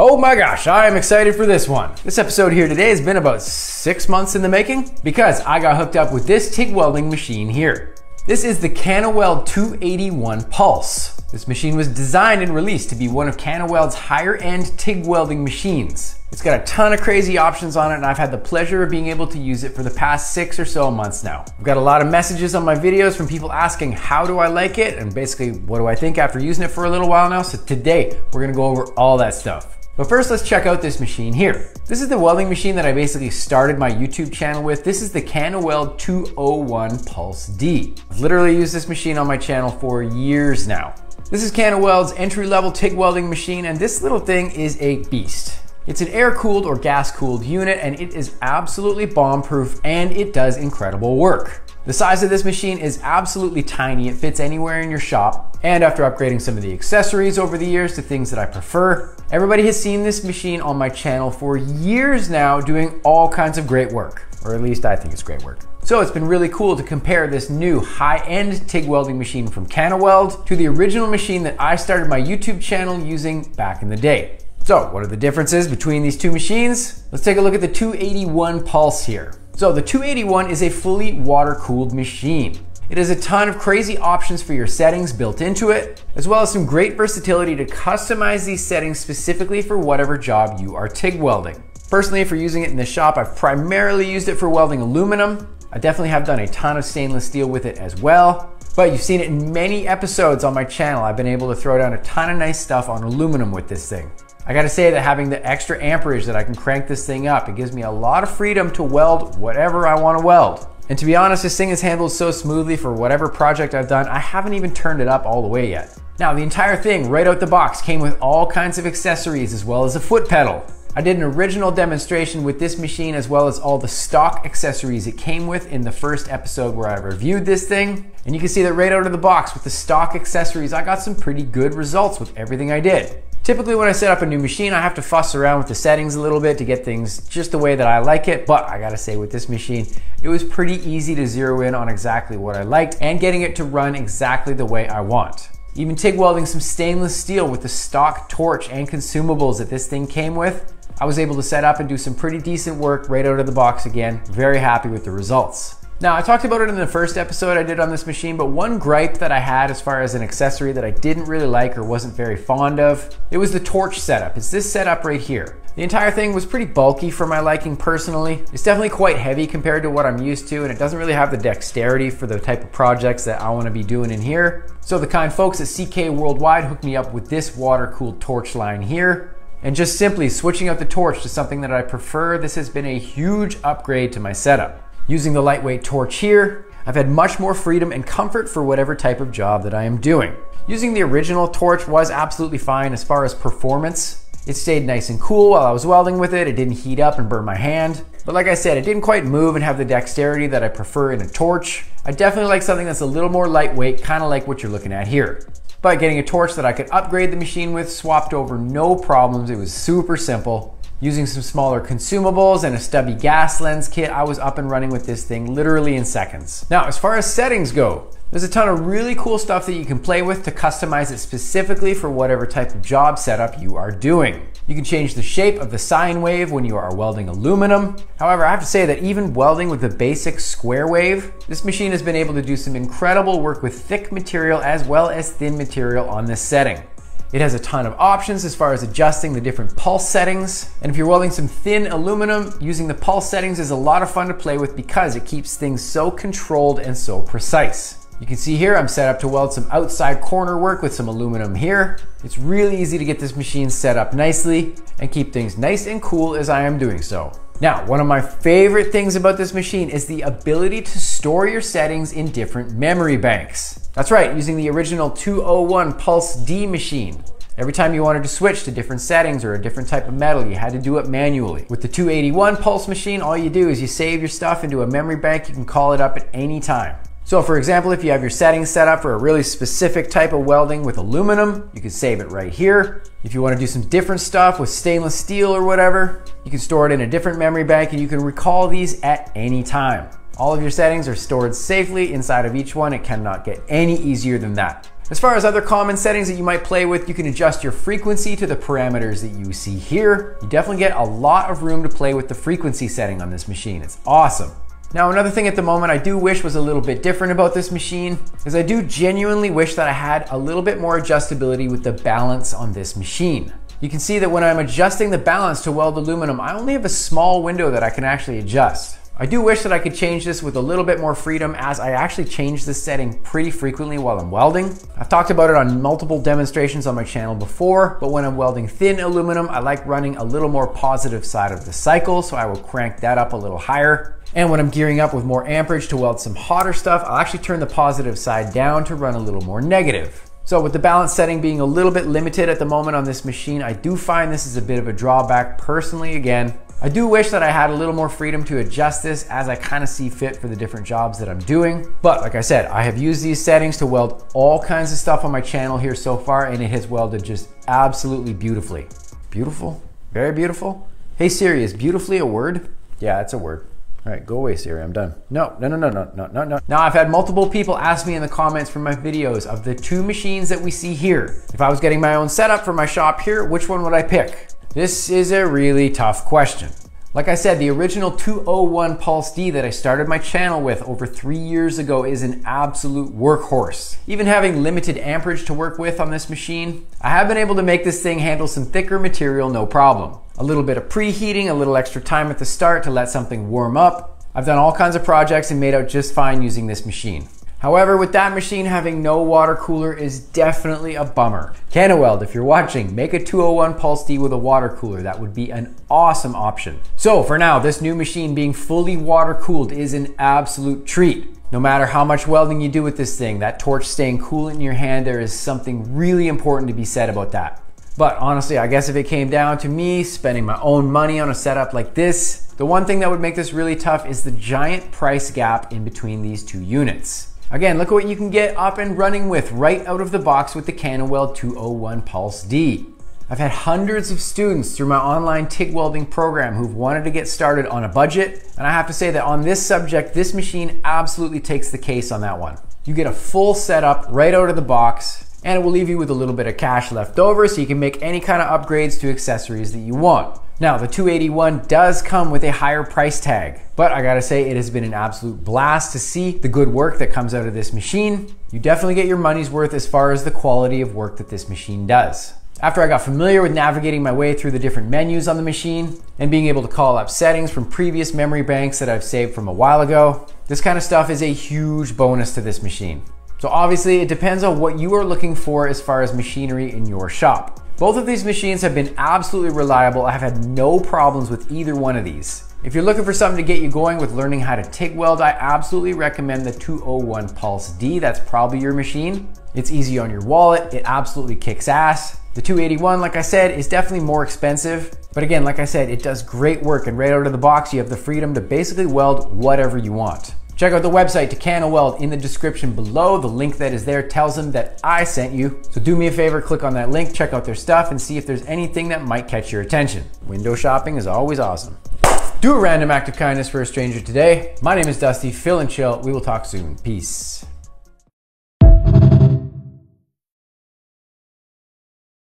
Oh my gosh, I am excited for this one. This episode here today has been about six months in the making because I got hooked up with this TIG welding machine here. This is the Canaweld 281 Pulse. This machine was designed and released to be one of Canaweld's higher end TIG welding machines. It's got a ton of crazy options on it and I've had the pleasure of being able to use it for the past six or so months now. I've got a lot of messages on my videos from people asking how do I like it and basically what do I think after using it for a little while now. So today we're gonna go over all that stuff. But first, let's check out this machine here. This is the welding machine that I basically started my YouTube channel with. This is the Canaweld 201 Pulse D. I've literally used this machine on my channel for years now. This is Canaweld's entry-level TIG welding machine, and this little thing is a beast. It's an air-cooled or gas-cooled unit, and it is absolutely bomb-proof, and it does incredible work. The size of this machine is absolutely tiny. It fits anywhere in your shop. And after upgrading some of the accessories over the years to things that I prefer, everybody has seen this machine on my channel for years now doing all kinds of great work. Or at least I think it's great work. So it's been really cool to compare this new high-end TIG welding machine from Canaweld to the original machine that I started my YouTube channel using back in the day. So what are the differences between these two machines? Let's take a look at the 281 Pulse here. So the 281 is a fully water-cooled machine. It has a ton of crazy options for your settings built into it, as well as some great versatility to customize these settings specifically for whatever job you are TIG welding. Personally, for using it in the shop, I've primarily used it for welding aluminum, I definitely have done a ton of stainless steel with it as well. But you've seen it in many episodes on my channel. I've been able to throw down a ton of nice stuff on aluminum with this thing. I gotta say that having the extra amperage that I can crank this thing up, it gives me a lot of freedom to weld whatever I wanna weld. And to be honest, this thing is handled so smoothly for whatever project I've done, I haven't even turned it up all the way yet. Now, the entire thing right out the box came with all kinds of accessories as well as a foot pedal. I did an original demonstration with this machine as well as all the stock accessories it came with in the first episode where I reviewed this thing. And you can see that right out of the box with the stock accessories, I got some pretty good results with everything I did. Typically when I set up a new machine, I have to fuss around with the settings a little bit to get things just the way that I like it. But I gotta say with this machine, it was pretty easy to zero in on exactly what I liked and getting it to run exactly the way I want. Even TIG welding some stainless steel with the stock torch and consumables that this thing came with, I was able to set up and do some pretty decent work right out of the box again. Very happy with the results. Now, I talked about it in the first episode I did on this machine, but one gripe that I had as far as an accessory that I didn't really like or wasn't very fond of, it was the torch setup. It's this setup right here. The entire thing was pretty bulky for my liking personally. It's definitely quite heavy compared to what I'm used to, and it doesn't really have the dexterity for the type of projects that I wanna be doing in here. So the kind folks at CK Worldwide hooked me up with this water-cooled torch line here. And just simply switching out the torch to something that I prefer, this has been a huge upgrade to my setup. Using the lightweight torch here, I've had much more freedom and comfort for whatever type of job that I am doing. Using the original torch was absolutely fine as far as performance. It stayed nice and cool while I was welding with it. It didn't heat up and burn my hand. But like I said, it didn't quite move and have the dexterity that I prefer in a torch. I definitely like something that's a little more lightweight, kind of like what you're looking at here. But getting a torch that I could upgrade the machine with swapped over no problems. It was super simple. Using some smaller consumables and a stubby gas lens kit, I was up and running with this thing literally in seconds. Now, as far as settings go, there's a ton of really cool stuff that you can play with to customize it specifically for whatever type of job setup you are doing. You can change the shape of the sine wave when you are welding aluminum. However, I have to say that even welding with the basic square wave, this machine has been able to do some incredible work with thick material as well as thin material on this setting. It has a ton of options as far as adjusting the different pulse settings. And if you're welding some thin aluminum, using the pulse settings is a lot of fun to play with because it keeps things so controlled and so precise. You can see here I'm set up to weld some outside corner work with some aluminum here. It's really easy to get this machine set up nicely and keep things nice and cool as I am doing so. Now, one of my favorite things about this machine is the ability to store your settings in different memory banks. That's right, using the original 201 Pulse D machine. Every time you wanted to switch to different settings or a different type of metal, you had to do it manually. With the 281 Pulse machine, all you do is you save your stuff into a memory bank. You can call it up at any time. So for example, if you have your settings set up for a really specific type of welding with aluminum, you can save it right here. If you want to do some different stuff with stainless steel or whatever, you can store it in a different memory bank and you can recall these at any time. All of your settings are stored safely inside of each one. It cannot get any easier than that. As far as other common settings that you might play with, you can adjust your frequency to the parameters that you see here. You definitely get a lot of room to play with the frequency setting on this machine. It's awesome. Now, another thing at the moment I do wish was a little bit different about this machine is I do genuinely wish that I had a little bit more adjustability with the balance on this machine. You can see that when I'm adjusting the balance to weld aluminum, I only have a small window that I can actually adjust. I do wish that I could change this with a little bit more freedom as I actually change this setting pretty frequently while I'm welding. I've talked about it on multiple demonstrations on my channel before, but when I'm welding thin aluminum, I like running a little more positive side of the cycle, so I will crank that up a little higher. And when I'm gearing up with more amperage to weld some hotter stuff, I'll actually turn the positive side down to run a little more negative. So with the balance setting being a little bit limited at the moment on this machine, I do find this is a bit of a drawback personally again. I do wish that I had a little more freedom to adjust this as I kind of see fit for the different jobs that I'm doing. But like I said, I have used these settings to weld all kinds of stuff on my channel here so far and it has welded just absolutely beautifully. Beautiful? Very beautiful? Hey Siri, is beautifully a word? Yeah, it's a word. All right, go away, Siri. I'm done. No, no, no, no, no, no, no, no. Now, I've had multiple people ask me in the comments for my videos of the two machines that we see here. If I was getting my own setup for my shop here, which one would I pick? This is a really tough question. Like I said, the original 201 Pulse D that I started my channel with over three years ago is an absolute workhorse. Even having limited amperage to work with on this machine, I have been able to make this thing handle some thicker material no problem. A little bit of preheating, a little extra time at the start to let something warm up. I've done all kinds of projects and made out just fine using this machine. However, with that machine having no water cooler is definitely a bummer. CanaWeld, if you're watching, make a 201 Pulse D with a water cooler. That would be an awesome option. So for now, this new machine being fully water cooled is an absolute treat. No matter how much welding you do with this thing, that torch staying cool in your hand, there is something really important to be said about that. But honestly, I guess if it came down to me spending my own money on a setup like this, the one thing that would make this really tough is the giant price gap in between these two units. Again, look at what you can get up and running with right out of the box with the CanaWeld 201 Pulse D. I've had hundreds of students through my online TIG welding program who've wanted to get started on a budget, and I have to say that on this subject, this machine absolutely takes the case on that one. You get a full setup right out of the box, and it will leave you with a little bit of cash left over so you can make any kind of upgrades to accessories that you want. Now, the 281 does come with a higher price tag, but I gotta say, it has been an absolute blast to see the good work that comes out of this machine. You definitely get your money's worth as far as the quality of work that this machine does. After I got familiar with navigating my way through the different menus on the machine and being able to call up settings from previous memory banks that I've saved from a while ago, this kind of stuff is a huge bonus to this machine. So obviously it depends on what you are looking for as far as machinery in your shop. Both of these machines have been absolutely reliable. I've had no problems with either one of these. If you're looking for something to get you going with learning how to TIG weld, I absolutely recommend the 201 Pulse D. That's probably your machine. It's easy on your wallet. It absolutely kicks ass. The 281, like I said, is definitely more expensive. But again, like I said, it does great work and right out of the box, you have the freedom to basically weld whatever you want. Check out the website to CanaWeld in the description below. The link that is there tells them that I sent you. So do me a favor, click on that link, check out their stuff, and see if there's anything that might catch your attention. Window shopping is always awesome. Do a random act of kindness for a stranger today. My name is Dusty, Fill and Chill. We will talk soon. Peace.